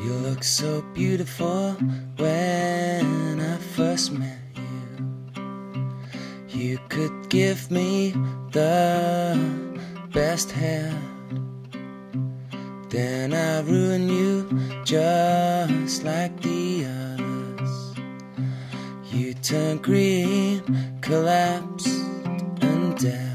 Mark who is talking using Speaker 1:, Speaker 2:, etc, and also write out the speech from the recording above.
Speaker 1: You look so beautiful when I first met you. You could give me the best hair. Then I ruin you just like the others. You turn green, collapse, and dead.